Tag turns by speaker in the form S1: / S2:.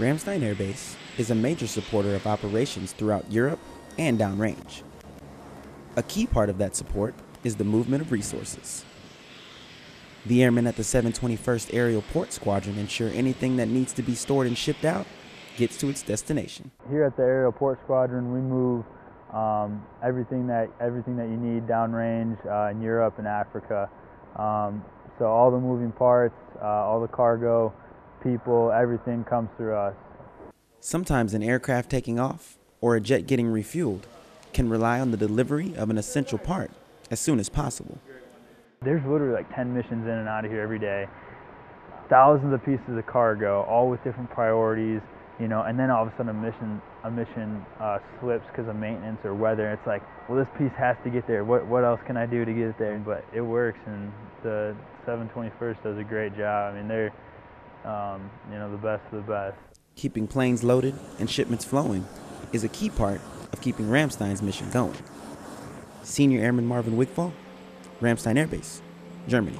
S1: Ramstein Air Base is a major supporter of operations throughout Europe and downrange. A key part of that support is the movement of resources. The airmen at the 721st Aerial Port Squadron ensure anything that needs to be stored and shipped out gets to its destination.
S2: Here at the Aerial Port Squadron, we move um, everything that everything that you need downrange uh, in Europe and Africa. Um, so all the moving parts, uh, all the cargo, people, everything comes through us.
S1: Sometimes an aircraft taking off or a jet getting refueled can rely on the delivery of an essential part as soon as possible.
S2: There's literally like 10 missions in and out of here every day. Thousands of pieces of cargo, all with different priorities, you know, and then all of a sudden a mission a mission uh, slips because of maintenance or weather. It's like, well, this piece has to get there. What what else can I do to get it there? But it works, and the 721st does a great job. I mean, they're um, you know the best of the best.
S1: Keeping planes loaded and shipments flowing is a key part of keeping Ramstein's mission going. Senior Airman Marvin Wigfall, Ramstein Air Base, Germany.